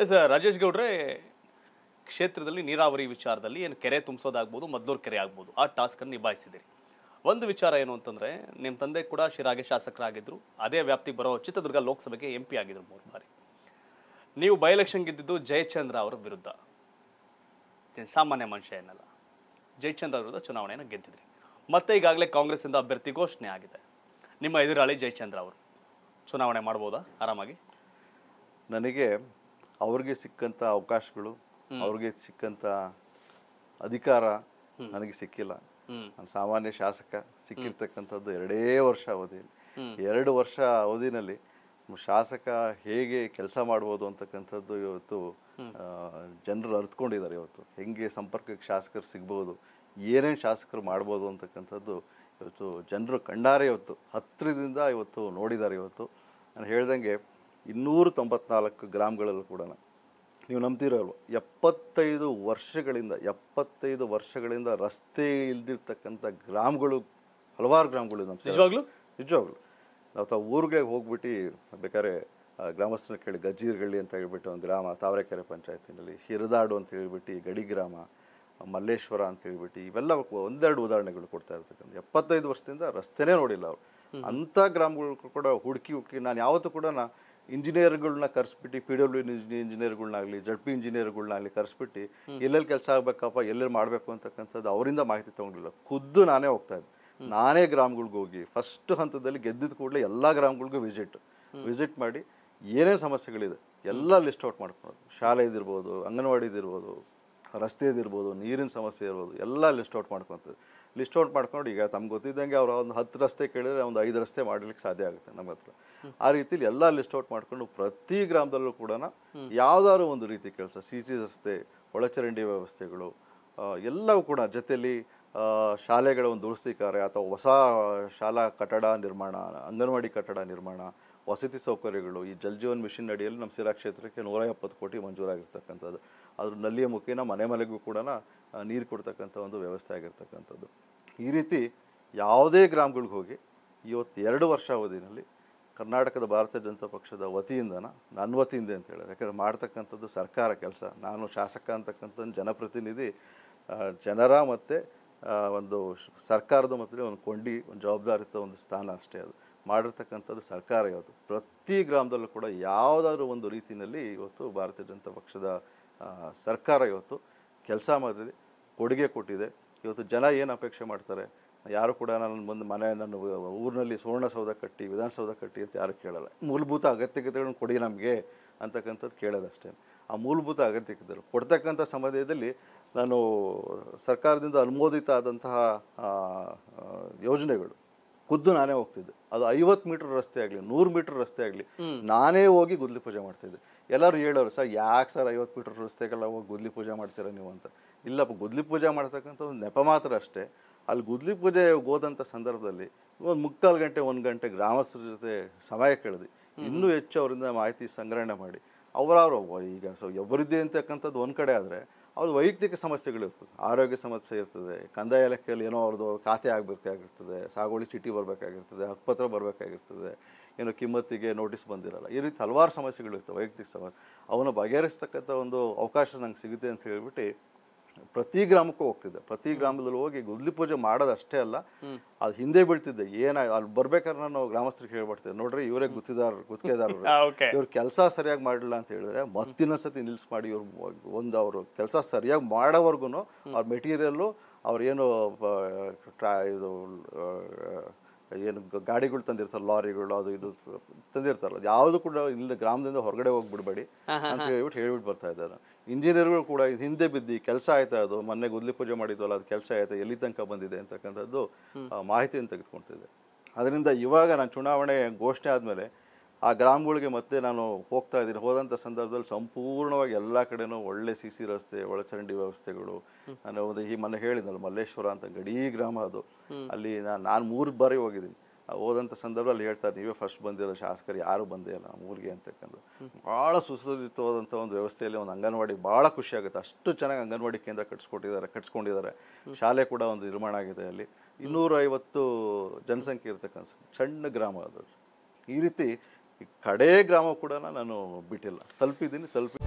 S Rajesh ಗೌಡ್ರೆ ಕ್ಷೇತ್ರದಲ್ಲಿ ನೀರಾವರಿ ವಿಚಾರದಲ್ಲಿ ಏನು ಕೆರೆ ತುಂಬಿಸೋದಾಗ್ಬೋದು, ಮದ್ದೂರು ಕೆರೆ ಆಗ್ಬೋದು, ಆ ಟಾಸ್ಕನ್ನು ನಿಭಾಯಿಸಿದಿರಿ ಒಂದು ವಿಚಾರ ಏನು ಅಂತಂದ್ರೆ ನಿಮ್ಮ ತಂದೆ ಕೂಡ ಶಿರಾಗೆ ಶಾಸಕರಾಗಿದ್ದರು ಅದೇ ವ್ಯಾಪ್ತಿಗೆ ಬರೋ ಚಿತ್ರದುರ್ಗ ಲೋಕಸಭೆಗೆ ಎಂ ಪಿ ಆಗಿದ್ರು ಮೂರು ಬಾರಿ. ನೀವು ಬೈ ಎಲೆಕ್ಷನ್ ಗೆದ್ದಿದ್ದು ಜಯಚಂದ್ರ ಅವರ ವಿರುದ್ಧ. ಸಾಮಾನ್ಯ ಮನುಷ್ಯ ಏನಲ್ಲ. ಜಯಚಂದ್ರ ವಿರುದ್ಧ ಚುನಾವಣೆಯನ್ನು ಗೆದ್ದಿದ್ರಿ. ಮತ್ತೆ ಈಗಾಗಲೇ ಕಾಂಗ್ರೆಸ್ಸಿಂದ ಅಭ್ಯರ್ಥಿ ಘೋಷಣೆ ಆಗಿದೆ. ನಿಮ್ಮ ಎದುರಾಳಿ ಜಯಚಂದ್ರ ಅವರು, ಚುನಾವಣೆ ಮಾಡ್ಬೋದಾ? ಆರಾಮಾಗಿ? ನನಗೆ ಅವ್ರಿಗೆ ಸಿಕ್ಕಂತ ಅವಕಾಶಗಳು ಅವ್ರಿಗೆ ಸಿಕ್ಕಂತ ಅಧಿಕಾರ ನನಗೆ ಸಿಕ್ಕಿಲ್ಲ. ನಾನು ಸಾಮಾನ್ಯ ಶಾಸಕ ಸಿಕ್ಕಿರ್ತಕ್ಕಂಥದ್ದು ಎರಡೇ ವರ್ಷ ಅವಧಿಯಲ್ಲಿ. ಎರಡು ವರ್ಷ ಅವಧಿನಲ್ಲಿ ಶಾಸಕ ಹೇಗೆ ಕೆಲಸ ಮಾಡ್ಬೋದು ಅಂತಕ್ಕಂಥದ್ದು ಇವತ್ತು ಜನರು ಅರ್ತ್ಕೊಂಡಿದ್ದಾರೆ ಇವತ್ತು. ಹೆಂಗೆ ಸಂಪರ್ಕಕ್ಕೆ ಶಾಸಕರು ಸಿಗ್ಬೋದು ಏನೇನು ಶಾಸಕರು ಮಾಡ್ಬೋದು ಅಂತಕ್ಕಂಥದ್ದು ಇವತ್ತು ಜನರು ಕಂಡಾರೆ ಇವತ್ತು. ಹತ್ತಿರದಿಂದ ಇವತ್ತು ನೋಡಿದ್ದಾರೆ ಇವತ್ತು. ನಾನು ಹೇಳ್ದಂಗೆ ಇನ್ನೂರ ತೊಂಬತ್ನಾಲ್ಕು ಗ್ರಾಮಗಳಲ್ಲೂ ಕೂಡ ನೀವು ನಂಬ್ತಿರಲ್ವ ಎಪ್ಪತ್ತೈದು ವರ್ಷಗಳಿಂದ ಎಪ್ಪತ್ತೈದು ವರ್ಷಗಳಿಂದ ರಸ್ತೆ ಇಲ್ದಿರ್ತಕ್ಕಂಥ ಗ್ರಾಮಗಳು ಹಲವಾರು ಗ್ರಾಮಗಳು ನಮ್ಮ ನಿಜವಾಗ್ಲೂ? ನಿಜವಾಗ್ಲು. ನಾವು ತಾವು ಊರಿಗೆ ಹೋಗ್ಬಿಟ್ಟು ಬೇಕಾದ್ರೆ ಗ್ರಾಮಸ್ಥರನ್ನ ಕೇಳಿ ಗಜ್ಜೀರ್ಗಳ್ಳಿ ಅಂತ ಹೇಳ್ಬಿಟ್ಟು ಒಂದು ಗ್ರಾಮ ತಾವರೆಕೆರೆ ಪಂಚಾಯತಿನಲ್ಲಿ ಹಿರದಾಡು ಅಂತ ಹೇಳ್ಬಿಟ್ಟು ಗಡಿ ಗ್ರಾಮ ಮಲ್ಲೇಶ್ವರ ಅಂತ ಹೇಳ್ಬಿಟ್ಟು ಇವೆಲ್ಲ ಒಂದೆರಡು ಉದಾಹರಣೆಗಳು ಕೊಡ್ತಾ ಇರ್ತಕ್ಕಂಥ ಎಪ್ಪತ್ತೈದು ವರ್ಷದಿಂದ ರಸ್ತೆನೇ ನೋಡಿಲ್ಲ ಅವರು. ಅಂಥ ಗ್ರಾಮಗಳು ಕೂಡ ಹುಡುಕಿ ಹುಡುಕಿ ನಾನು ಯಾವತ್ತೂ ಕೂಡ ನಾ ಇಂಜಿನಿಯರ್ಗಳನ್ನ ಕರೆಸ್ಬಿಟ್ಟು ಪಿ ಡಬ್ಲ್ಯೂ ಇಂಜಿನಿಯರ್ಗಳನ್ನಾಗಲಿ ಜಡ್ ಪಿ ಇಂಜಿನಿಯರ್ಗಳನ್ನಾಗಲಿ ಕರೆಸ್ಬಿಟ್ಟು ಎಲ್ಲೆಲ್ಲಿ ಕೆಲಸ ಆಗಬೇಕಪ್ಪ ಎಲ್ಲೆಲ್ಲಿ ಮಾಡಬೇಕು ಅಂತಕ್ಕಂಥದ್ದು ಅವರಿಂದ ಮಾಹಿತಿ ತಗೊಂಡಿಲ್ಲ. ಖುದ್ದು ನಾನೇ ಹೋಗ್ತಾ ಇದ್ದೆ. ನಾನೇ ಗ್ರಾಮಗಳಿಗೆ ಹೋಗಿ ಫಸ್ಟ್ ಹಂತದಲ್ಲಿ ಗೆದ್ದಿದ ಕೂಡಲೇ ಎಲ್ಲ ಗ್ರಾಮಗಳಿಗೂ ವಿಸಿಟ್ ವಿಸಿಟ್ ಮಾಡಿ ಏನೇನು ಸಮಸ್ಯೆಗಳಿದೆ ಎಲ್ಲ ಲಿಸ್ಟ್ ಔಟ್ ಮಾಡ್ಕೊಳೋದು ಶಾಲೆದಿರ್ಬೋದು ಅಂಗನವಾಡಿದಿರ್ಬೋದು ರಸ್ತೆದಿರ್ಬೋದು ನೀರಿನ ಸಮಸ್ಯೆ ಇರ್ಬೋದು ಎಲ್ಲ ಲಿಸ್ಟ್ ಔಟ್ ಮಾಡ್ಕೊತದ್ದು. ಲಿಸ್ಟ್ ಔಟ್ ಮಾಡ್ಕೊಂಡು ಈಗ ತಮ್ಗೆ ಗೊತ್ತಿದ್ದಂಗೆ ಅವ್ರು ಒಂದು ಹತ್ತು ರಸ್ತೆ ಕೇಳಿದ್ರೆ ಒಂದು ಐದು ರಸ್ತೆ ಮಾಡಲಿಕ್ಕೆ ಸಾಧ್ಯ ಆಗುತ್ತೆ ನಮ್ಮ ಹತ್ರ. ಆ ರೀತಿಲಿ ಎಲ್ಲ ಲಿಸ್ಟ್ ಔಟ್ ಮಾಡ್ಕೊಂಡು ಪ್ರತಿ ಗ್ರಾಮದಲ್ಲೂ ಕೂಡ ಯಾವ್ದಾದ್ರು ಒಂದು ರೀತಿ ಕೆಲಸ, ಸಿ ಸಿ ರಸ್ತೆ, ಒಳಚರಂಡಿ ವ್ಯವಸ್ಥೆಗಳು ಎಲ್ಲವೂ ಕೂಡ ಜೊತೆಯಲ್ಲಿ ಶಾಲೆಗಳ ಒಂದು ದುರಸ್ತಿ ಕಾರ್ಯ ಅಥವಾ ಹೊಸ ಶಾಲಾ ಕಟ್ಟಡ ನಿರ್ಮಾಣ, ಅಂಗನವಾಡಿ ಕಟ್ಟಡ ನಿರ್ಮಾಣ, ವಸತಿ ಸೌಕರ್ಯಗಳು, ಈ ಜಲ್ ಜೀವನ್ ಮಿಷನ್ ಅಡಿಯಲ್ಲಿ ನಮ್ಮ ಸಿರಾ ಕ್ಷೇತ್ರಕ್ಕೆ ನೂರ ಎಪ್ಪತ್ತು ಕೋಟಿ ಮಂಜೂರಾಗಿರ್ತಕ್ಕಂಥದ್ದು. ಅದ್ರ ನಲ್ಲಿಯ ಮುಖೇನ ಮನೆ ಮನೆಗೂ ಕೂಡ ನೀರು ಕೊಡ್ತಕ್ಕಂಥ ಒಂದು ವ್ಯವಸ್ಥೆ ಆಗಿರ್ತಕ್ಕಂಥದ್ದು. ಈ ರೀತಿ ಯಾವುದೇ ಗ್ರಾಮಗಳಿಗೆ ಹೋಗಿ ಇವತ್ತು ಎರಡು ವರ್ಷ ಅವಧಿನಲ್ಲಿ ಕರ್ನಾಟಕದ ಭಾರತೀಯ ಜನತಾ ಪಕ್ಷದ ವತಿಯಿಂದನ, ನನ್ನ ವತಿಯಿಂದ ಅಂತ ಹೇಳಿದ್ರೆ ಯಾಕಂದ್ರೆ ಮಾಡ್ತಕ್ಕಂಥದ್ದು ಸರ್ಕಾರ ಕೆಲಸ. ನಾನು ಶಾಸಕ ಅಂತಕ್ಕಂಥ ಜನಪ್ರತಿನಿಧಿ ಜನರ ಮತ್ತು ಒಂದು ಸರ್ಕಾರದ ಮತ್ತು ಒಂದು ಕೊಂಡಿ, ಒಂದು ಜವಾಬ್ದಾರಿತ ಒಂದು ಸ್ಥಾನ ಅಷ್ಟೇ ಅದು. ಮಾಡಿರ್ತಕ್ಕಂಥದ್ದು ಸರ್ಕಾರ ಇವತ್ತು ಪ್ರತಿ ಗ್ರಾಮದಲ್ಲೂ ಕೂಡ ಯಾವುದಾದ್ರೂ ಒಂದು ರೀತಿಯಲ್ಲಿ ಇವತ್ತು ಭಾರತೀಯ ಜನತಾ ಪಕ್ಷದ ಸರ್ಕಾರ ಇವತ್ತು ಕೆಲಸ ಮಾಡಿದೆ ಕೊಡುಗೆ ಕೊಟ್ಟಿದೆ. ಇವತ್ತು ಜನ ಏನು ಅಪೇಕ್ಷೆ ಮಾಡ್ತಾರೆ? ಯಾರು ಕೂಡ ನನ್ನ ಮುಂದೆ ಮನೆ ನನ್ನ ಊರಿನಲ್ಲಿ ಸುವರ್ಣಸೌಧ ಕಟ್ಟಿ ವಿಧಾನಸೌಧ ಕಟ್ಟಿ ಅಂತ ಯಾರು ಕೇಳಲ್ಲ. ಮೂಲಭೂತ ಅಗತ್ಯತೆಗಳನ್ನ ಕೊಡಿ ನಮಗೆ ಅಂತಕ್ಕಂಥದ್ದು ಕೇಳೋದಷ್ಟೇ. ಆ ಮೂಲಭೂತ ಅಗತ್ಯತೆಗಳು ಕೊಡ್ತಕ್ಕಂಥ ಸಮಯದಲ್ಲಿ ನಾನು ಸರ್ಕಾರದಿಂದ ಅನುಮೋದಿತ ಆದಂತಹ ಯೋಜನೆಗಳು ಖುದ್ದು ನಾನೇ ಹೋಗ್ತಿದ್ದೆ. ಅದು ಐವತ್ತು ಮೀಟರ್ ರಸ್ತೆ ಆಗಲಿ ನೂರು ಮೀಟರ್ ರಸ್ತೆ ಆಗಲಿ ನಾನೇ ಹೋಗಿ ಗುದ್ಲಿ ಪೂಜೆ ಮಾಡ್ತಿದ್ದೆ. ಎಲ್ಲರೂ ಹೇಳೋರು ಸರ್ ಯಾಕೆ ಸರ್ ಐವತ್ತು ಮೀಟರ್ ರಸ್ತೆಗೆಲ್ಲ ಹೋಗಿ ಗುದ್ಲಿ ಪೂಜೆ ಮಾಡ್ತೀರಾ ನೀವು? ಅಂತ. ಇಲ್ಲಪ್ಪ ಗುದ್ಲಿ ಪೂಜೆ ಮಾಡ್ತಕ್ಕಂಥ ಒಂದು ನೆಪ ಮಾತ್ರ ಅಷ್ಟೇ. ಅಲ್ಲಿ ಗುದ್ಲಿ ಪೂಜೆ ಹೋದಂಥ ಸಂದರ್ಭದಲ್ಲಿ ಒಂದು ಮುಕ್ಕಾಲು ಗಂಟೆ ಒಂದು ಗಂಟೆ ಗ್ರಾಮಸ್ಥರ ಜೊತೆ ಸಮಯ ಕಳೆದು ಇನ್ನೂ ಹೆಚ್ಚು ಅವರಿಂದ ಮಾಹಿತಿ ಸಂಗ್ರಹಣೆ ಮಾಡಿ. ಅವರವರು ಈಗ ಸೊ ಅಭಿವೃದ್ಧಿ ಅಂತಕ್ಕಂಥದ್ದು ಒಂದು ಕಡೆ ಆದರೆ ಅವ್ರ ವೈಯಕ್ತಿಕ ಸಮಸ್ಯೆಗಳಿರ್ತದೆ ಆರೋಗ್ಯ ಸಮಸ್ಯೆ ಇರ್ತದೆ ಕಂದಾಯ ಇಲಾಖೆಯಲ್ಲಿ ಏನೋ ಅವ್ರದ್ದು ಖಾತೆ ಆಗಬೇಕಾಗಿರ್ತದೆ ಸಾಗುವಳಿ ಚೀಟಿ ಬರಬೇಕಾಗಿರ್ತದೆ ಹಕ್ಕುಪತ್ರ ಬರಬೇಕಾಗಿರ್ತದೆ ಏನೋ ಕಿಮ್ಮತ್ತಿಗೆ ನೋಟಿಸ್ ಬಂದಿರಲ್ಲ. ಈ ರೀತಿ ಹಲವಾರು ಸಮಸ್ಯೆಗಳಿರ್ತವೆ ವೈಯಕ್ತಿಕ ಸಮಸ್ಯೆ ಅವನ್ನ ಬಗೆಹರಿಸ್ತಕ್ಕಂಥ ಒಂದು ಅವಕಾಶ ನಂಗೆ ಸಿಗುತ್ತೆ ಅಂತ ಹೇಳ್ಬಿಟ್ಟು ಪ್ರತಿ ಗ್ರಾಮಕ್ಕೂ ಹೋಗ್ತಿದ್ದೆ. ಪ್ರತಿ ಗ್ರಾಮದಲ್ಲಿ ಹೋಗಿ ಗುದ್ಲಿ ಪೂಜೆ ಮಾಡೋದಷ್ಟೇ ಅಲ್ಲ ಅದು ಹಿಂದೆ ಬೀಳ್ತಿದ್ದೆ. ಏನ ಅಲ್ಲಿ ಬರ್ಬೇಕಾದ್ರೆ ನಾನು ಗ್ರಾಮಸ್ಥರಿಗೆ ಹೇಳ್ಬಿಡ್ತಿದ್ದೆ ನೋಡ್ರಿ ಇವರೇ ಗುತ್ತಿದಾರ ಗುತ್ತಿಗೆದಾರರು. ಇವ್ರ ಕೆಲಸ ಸರಿಯಾಗಿ ಮಾಡಿಲ್ಲ ಅಂತ ಹೇಳಿದ್ರೆ ಮತ್ತಿನ್ನೊಂದ್ಸತಿ ನಿಲ್ಸ್ ಮಾಡಿ ಇವ್ರು ಒಂದು ಅವರು ಕೆಲಸ ಸರಿಯಾಗಿ ಮಾಡೋವರೆಗೂ ಅವ್ರ ಮೆಟೀರಿಯಲ್ಲು ಅವ್ರೇನು ಏನು ಟ್ರಾ ಇದು ಏನು ಗಾಡಿಗಳು ತಂದಿರ್ತಾರೆ ಲಾರಿಗಳು ಅದು ಇದು ತಂದಿರ್ತಾರಲ್ಲ ಯಾವುದು ಕೂಡ ಇಲ್ಲಿ ಗ್ರಾಮದಿಂದ ಹೊರಗಡೆ ಹೋಗ್ಬಿಡ್ಬೇಡಿ ಅಂತ ಹೇಳ್ಬಿಟ್ಟು ಹೇಳ್ಬಿಟ್ಟು ಬರ್ತಾ ಇದ್ದಾರೆ. ಇಂಜಿನಿಯರ್ಗಳು ಕೂಡ ಇದ್ ಹಿಂದೆ ಬಿದ್ದು ಕೆಲಸ ಆಯ್ತಾ ಅದು ಮೊನ್ನೆ ಗುದ್ಲಿ ಪೂಜೆ ಮಾಡಿದ್ವಲ್ಲ ಅದು ಕೆಲಸ ಆಯ್ತಾ ಎಲ್ಲಿ ತನಕ ಬಂದಿದೆ ಅಂತಕ್ಕಂಥದ್ದು ಮಾಹಿತಿಯನ್ನು ತೆಗೆದುಕೊಳ್ತಿದೆ ಅದರಿಂದ ಇವಾಗ ನಾನು ಚುನಾವಣೆ ಘೋಷಣೆ ಆದಮೇಲೆ ಆ ಗ್ರಾಮಗಳಿಗೆ ಮತ್ತೆ ನಾನು ಹೋಗ್ತಾ ಇದ್ದೀನಿ. ಹೋದಂಥ ಸಂದರ್ಭದಲ್ಲಿ ಸಂಪೂರ್ಣವಾಗಿ ಎಲ್ಲ ಕಡೆನೂ ಒಳ್ಳೆ ಸಿ ಸಿ ರಸ್ತೆ ಒಳಚರಂಡಿ ವ್ಯವಸ್ಥೆಗಳು. ನಾನು ಒಂದು ಈ ಮೊನ್ನೆ ಹೇಳಿದ್ನಲ್ಲ ಮಲ್ಲೇಶ್ವರ ಅಂತ ಗಡಿ ಗ್ರಾಮ ಅದು. ಅಲ್ಲಿ ನಾನು ನಾನು ಮೂರು ಬಾರಿ ಹೋಗಿದ್ದೀನಿ. ಹೋದಂಥ ಸಂದರ್ಭದಲ್ಲಿ ಹೇಳ್ತಾರೆ ನೀವೇ ಫಸ್ಟ್ ಬಂದಿರೋ ಶಾಸಕರು ಯಾರು ಬಂದೇ ಇಲ್ಲ ನಮ್ಮ ಊರಿಗೆ ಅಂತಕ್ಕಂಥ ಭಾಳ ಸುಸಜ್ಜಿತವಾದಂಥ ಒಂದು ವ್ಯವಸ್ಥೆಯಲ್ಲಿ ಒಂದು ಅಂಗನವಾಡಿ ಭಾಳ ಖುಷಿಯಾಗುತ್ತೆ ಅಷ್ಟು ಚೆನ್ನಾಗಿ ಅಂಗನವಾಡಿ ಕೇಂದ್ರ ಕಟ್ಸ್ಕೊಟ್ಟಿದ್ದಾರೆ ಕಟ್ಸ್ಕೊಂಡಿದ್ದಾರೆ. ಶಾಲೆ ಕೂಡ ಒಂದು ನಿರ್ಮಾಣ ಆಗಿದೆ ಅಲ್ಲಿ. ಇನ್ನೂರ ಐವತ್ತು ಜನಸಂಖ್ಯೆ ಇರ್ತಕ್ಕಂಥ ಸಣ್ಣ ಗ್ರಾಮ ಅದು. ಈ ರೀತಿ ಈ ಕಡೇ ಗ್ರಾಮ ಕೂಡ ನಾನು ಬಿಟ್ಟಿಲ್ಲ. ತಲುಪಿದ್ದೀನಿ ತಲುಪಿ